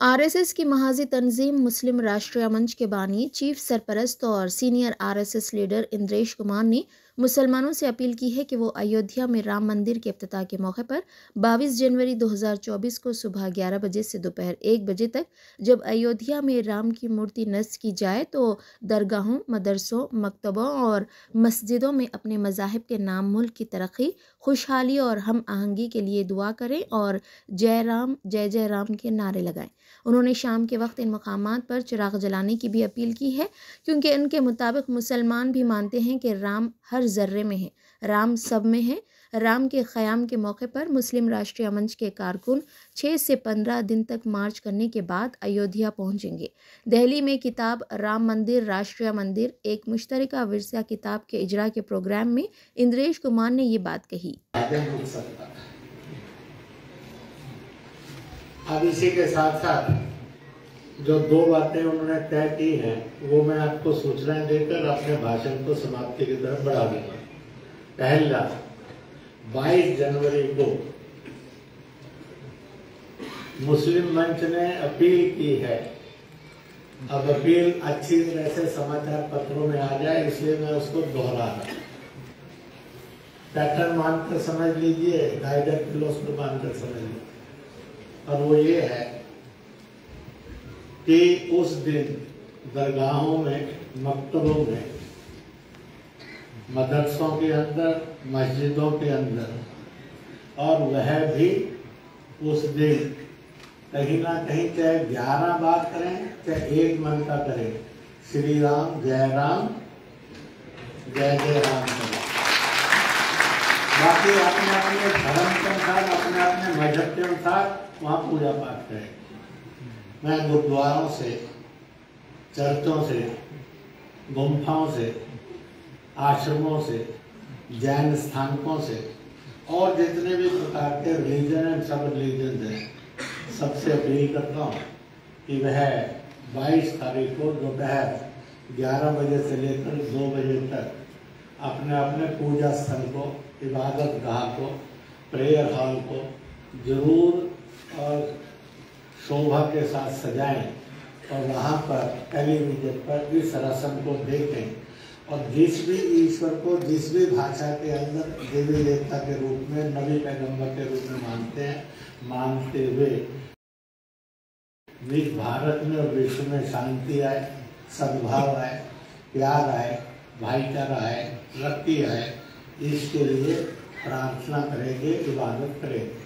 RSS की महाजी तंजीम मुस्लिम राष्ट्रीय मंच के बानी चीफ सरपरस्त और senior RSS leader Indresh Kumar ने मुसलमानों से अपील की है कि वो अयोध्या में राम मंदिर के अफ्ताह के मौके पर 22 जनवरी 2024 को सुबह 11 बजे से दोपहर एक बजे तक जब अयोध्या में राम की मूर्ति नस्ब की जाए तो दरगाहों, मदरसों, मकतबों और मस्जिदों में अपने मजाहब के नाम मुल्क की तरक्की, खुशहाली और हम आहंगी के लिए दुआ करें और जय राम, जय जय राम के नारे लगाएँ। उन्होंने शाम के वक्त इन मकाम पर चिराग जलाने की भी अपील की है, क्योंकि इनके मुताबिक मुसलमान भी मानते हैं कि राम हर ज़र्रे में है। राम सब में है। राम के क़याम के मौके पर मुस्लिम राष्ट्रीय मंच के कारकुन छः से पंद्रह दिन तक मार्च करने के बाद अयोध्या पहुँचेंगे। दिल्ली में किताब राम मंदिर, राष्ट्रीय मंदिर, एक मुश्तरका विरसा किताब के इजरा के प्रोग्राम में इंद्रेश कुमार ने ये बात कही। अब के साथ साथ जो दो बातें उन्होंने तय की हैं, वो मैं आपको सूचनाएँ देकर अपने भाषण को समाप्ति की तरफ़ बढ़ा दूँगा। पहला 22 जनवरी को मुस्लिम मंच ने अपील की है। अब अपील अच्छी तरह से समाचार पत्रों में आ जाए, इसलिए मैं उसको दोहरा रहा पैटर्न मानकर समझ लीजिए गाइडर फिलोसफर मानकर समझ लीजिए। और वो ये है कि उस दिन दरगाहों में, मकतबों में, मदरसों के अंदर, मस्जिदों के अंदर, और वह भी उस दिन कहीं ना कहीं चाहे ग्यारह बार करें, चाहे एक मन का करें, श्री राम, जय राम, जय जय राम बाकी अपने अपने धर्म के अनुसार अपने अपने मज़हब के अनुसार वहाँ पूजा पाठ करें। मैं गुरुद्वारों से, चर्चों से, गुम्फाओं से, आश्रमों से, जैन स्थानकों से, और जितने भी प्रकार के रिलीजन एंड सब रिलीजन हैं, सबसे अपील करता हूँ कि वह 22 तारीख को दोपहर 11 बजे से लेकर 2 बजे तक अपने अपने पूजा स्थल को, इबादत गाह को प्रेयर हॉल को ज़रूर और शोभा के साथ सजाएँ और वहाँ पर टेलीविज़न पर इस रस्म को देखें। और जिस भी ईश्वर को, जिस भी भाषा के अंदर देवी देवता के रूप में नबी पैगंबर के रूप में मानते हैं, मानते हुए भारत में और विश्व में शांति आए, सद्भाव आए, प्यार आए, भाईचारा आए तरक्की आए, इसके लिए प्रार्थना करेंगे, इबादत करेंगे।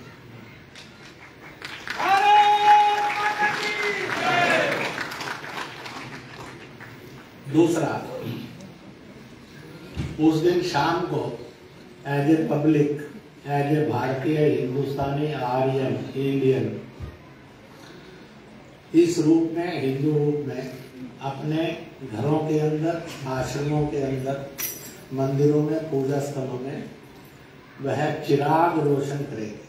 दूसरा। उस दिन शाम को as a public as a भारतीय हिंदुस्तानी आर्यन इंडियन इस रूप में, हिंदू रूप में, अपने घरों के अंदर, आश्रमों के अंदर, मंदिरों में, पूजा स्थलों में, वह चिराग रोशन करेगी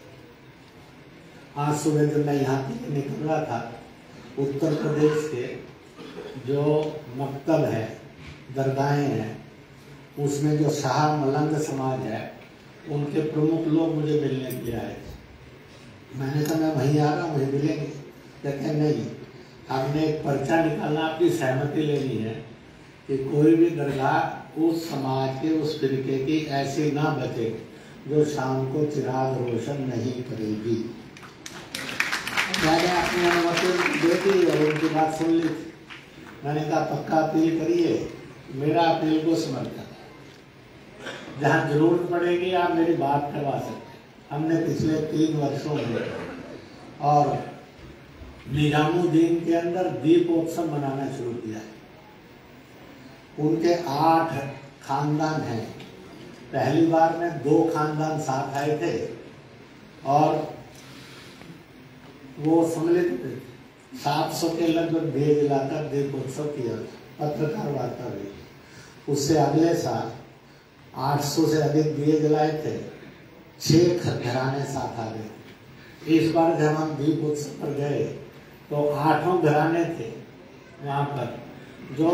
आज सुबह जब मैं यहाँ निकल रहा था, उत्तर प्रदेश के जो मकतब है, दरगाहें हैं, उसमें जो शाह मलंग समाज है, उनके प्रमुख लोग मुझे मिलने के लिए आए मैंने कहा, मैं वहीं आ रहा हूँ, वहीं मिलेंगे। कहते नहीं, हमने एक पर्चा निकालना आपकी सहमति लेनी है कि कोई भी दरगाह उस समाज के, उस फिरके की ऐसी ना बचे, जो शाम को चिराग रोशन नहीं करेगी। मैंने अपनी अनुमति दे दी और उनकी बात सुन ली? थी मैंने कहा, पक्का अपील करिए, मेरा अपील को समर्थन है। जहाँ ज़रूरत पड़ेगी, आप मेरी बात करवा सकते हमने पिछले तीन वर्षों में और निजामुद्दीन के अंदर दीपोत्सव मनाना शुरू किया है। उनके आठ खानदान हैं। पहली बार में दो खानदान साथ आए थे और वो सम्मिलित सात सौ के लगभग भेज लाकर दीपोत्सव किया, पत्रकार वार्ता हुई। उससे अगले साल 800 से अधिक दिए जलाए थे, छह घराने साथ आ गए। इस बार जब हम दीप उत्सव पर गए तो आठों घराने थे वहाँ पर, जो